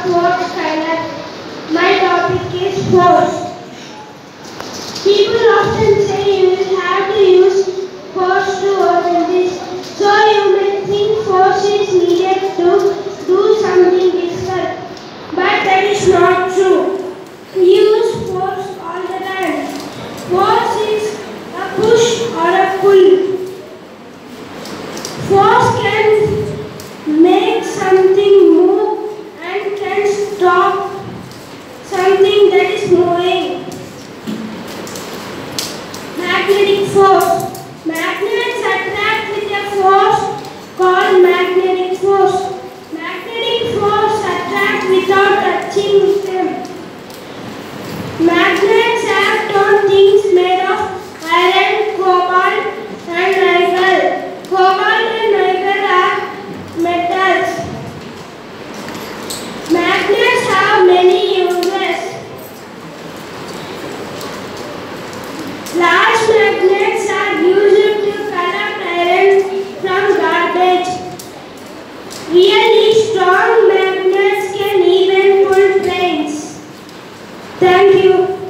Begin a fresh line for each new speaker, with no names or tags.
from Fort Skylab. My topic is force. People often say you will have to use force to open this. So you may think force is needed to do something difficult. But that is not true. Use force all the time. Force is a push or a pull. Force can make something move and can stop something that is moving. Magnetic force. Large magnets are used to from garbage. Really strong magnets can even pull. Thank you.